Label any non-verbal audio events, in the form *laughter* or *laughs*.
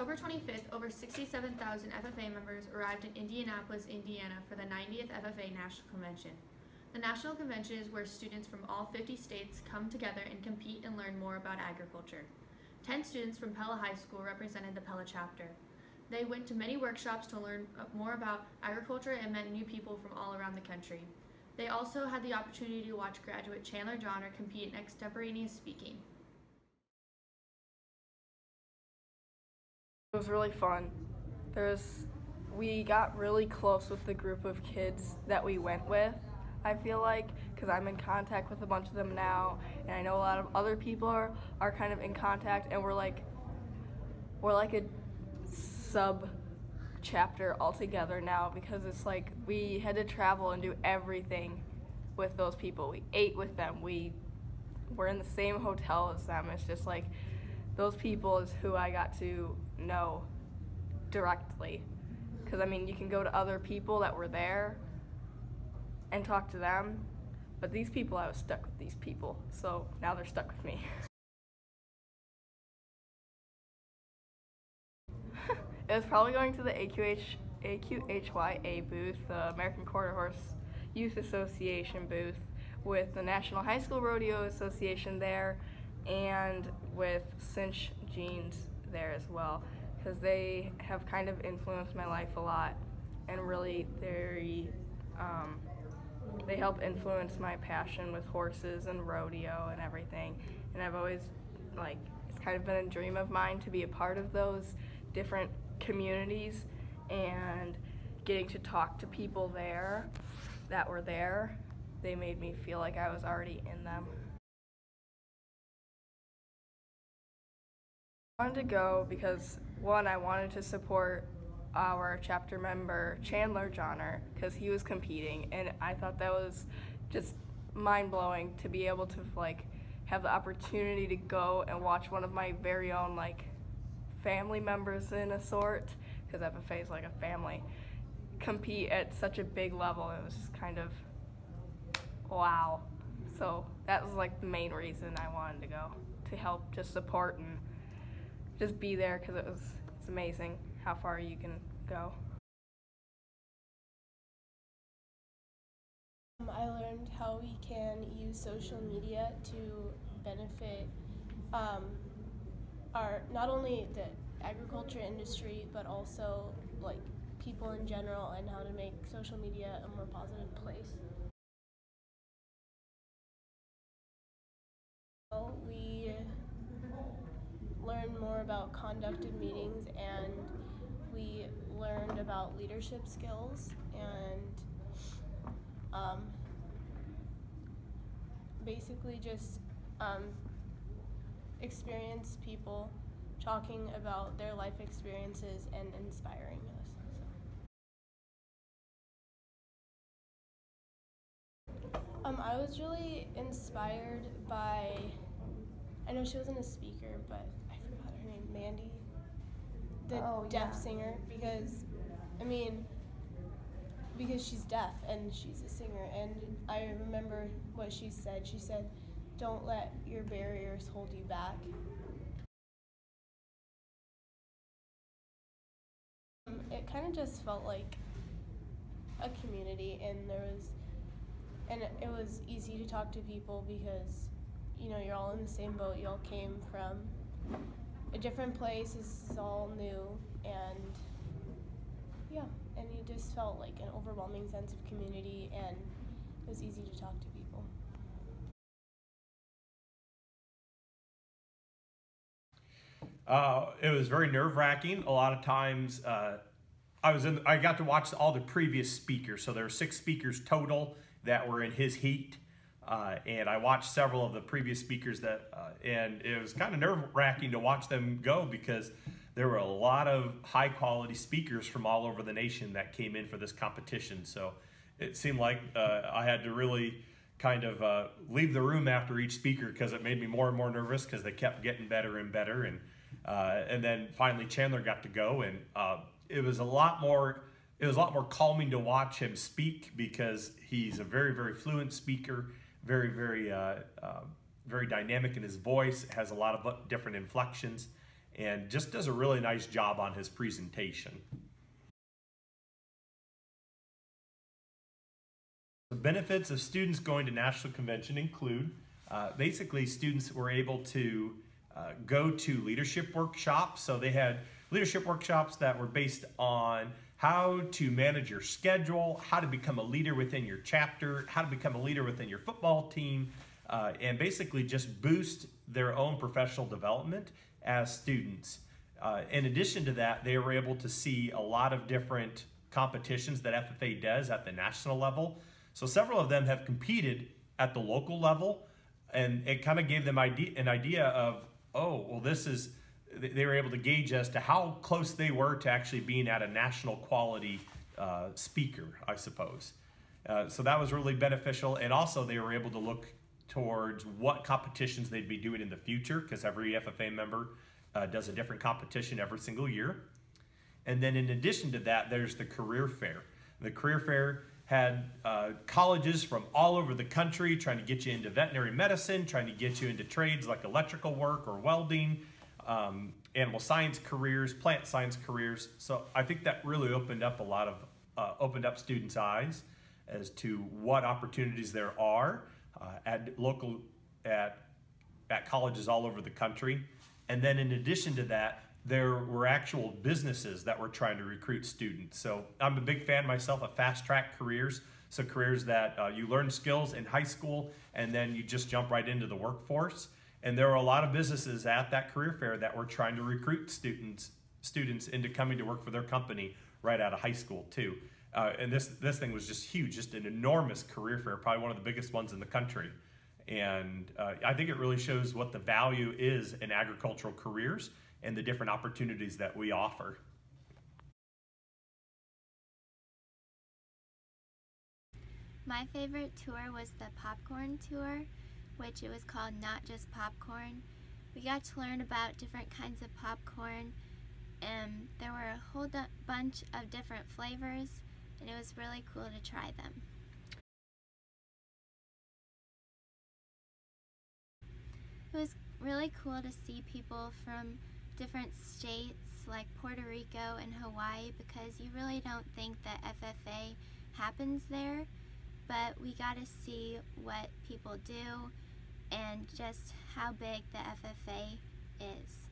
October 25th, over 67,000 FFA members arrived in Indianapolis, Indiana for the 90th FFA National Convention. The National Convention is where students from all 50 states come together and compete and learn more about agriculture. 10 students from Pella High School represented the Pella chapter. They went to many workshops to learn uh, more about agriculture and met new people from all around the country. They also had the opportunity to watch graduate Chandler Johnner compete in extemporaneous speaking. It was really fun. There's, we got really close with the group of kids that we went with. I feel like because I'm in contact with a bunch of them now, and I know a lot of other people are, are kind of in contact, and we're like, we're like a sub chapter altogether now because it's like we had to travel and do everything with those people. We ate with them. We were in the same hotel as them. It's just like those people is who I got to know directly. Because I mean, you can go to other people that were there and talk to them, but these people, I was stuck with these people, so now they're stuck with me. *laughs* it was probably going to the AQH, AQHYA booth, the American Quarter Horse Youth Association booth, with the National High School Rodeo Association there, and with Cinch Jeans there as well, because they have kind of influenced my life a lot, and really very um, they help influence my passion with horses and rodeo and everything. And I've always, like, it's kind of been a dream of mine to be a part of those different communities and getting to talk to people there that were there. They made me feel like I was already in them. I wanted to go because one, I wanted to support our chapter member Chandler Johnner because he was competing and I thought that was just mind blowing to be able to like have the opportunity to go and watch one of my very own like family members in a sort because FFA is like a family compete at such a big level it was just kind of wow. So that was like the main reason I wanted to go to help just support and just be there because it was it's amazing how far you can go. Um, I learned how we can use social media to benefit um, our not only the agriculture industry but also like people in general and how to make social media a more positive place. Learned more about conducted meetings and we learned about leadership skills and um, basically just um, experienced people talking about their life experiences and inspiring us. So. Um, I was really inspired by, I know she wasn't a speaker, but Mandy the oh, deaf yeah. singer because I mean because she's deaf and she's a singer and I remember what she said. She said, "Don't let your barriers hold you back." Um, it kind of just felt like a community and there was and it was easy to talk to people because you know you're all in the same boat you all came from a different place. Is all new, and yeah, and you just felt like an overwhelming sense of community, and it was easy to talk to people. Uh, it was very nerve wracking. A lot of times, uh, I was in. I got to watch all the previous speakers. So there were six speakers total that were in his heat. Uh, and I watched several of the previous speakers that, uh, and it was kind of nerve wracking to watch them go because there were a lot of high quality speakers from all over the nation that came in for this competition. So it seemed like uh, I had to really kind of uh, leave the room after each speaker because it made me more and more nervous because they kept getting better and better. And, uh, and then finally Chandler got to go and uh, it was a lot more it was a lot more calming to watch him speak because he's a very, very fluent speaker very, very, uh, uh, very dynamic in his voice, has a lot of different inflections. and just does a really nice job on his presentation. The benefits of students going to National Convention include uh, basically students were able to uh, go to leadership workshops. So they had leadership workshops that were based on how to manage your schedule, how to become a leader within your chapter, how to become a leader within your football team, uh, and basically just boost their own professional development as students. Uh, in addition to that, they were able to see a lot of different competitions that FFA does at the national level. So several of them have competed at the local level, and it kind of gave them idea, an idea of, oh, well, this is, they were able to gauge as to how close they were to actually being at a national quality uh, speaker, I suppose. Uh, so that was really beneficial, and also they were able to look towards what competitions they'd be doing in the future, because every FFA member uh, does a different competition every single year. And then in addition to that, there's the career fair. The career fair had uh, colleges from all over the country trying to get you into veterinary medicine, trying to get you into trades like electrical work or welding, um, animal science careers, plant science careers. So I think that really opened up a lot of, uh, opened up students' eyes as to what opportunities there are uh, at local, at, at colleges all over the country. And then in addition to that, there were actual businesses that were trying to recruit students. So I'm a big fan myself of fast track careers. So careers that uh, you learn skills in high school and then you just jump right into the workforce. And there were a lot of businesses at that career fair that were trying to recruit students students into coming to work for their company right out of high school too. Uh, and this this thing was just huge, just an enormous career fair, probably one of the biggest ones in the country. And uh, I think it really shows what the value is in agricultural careers and the different opportunities that we offer. My favorite tour was the popcorn tour, which it was called Not Just Popcorn. We got to learn about different kinds of popcorn, and there were a whole bunch of different flavors, and it was really cool to try them. It was really cool to see people from different states like Puerto Rico and Hawaii because you really don't think that FFA happens there, but we got to see what people do and just how big the FFA is.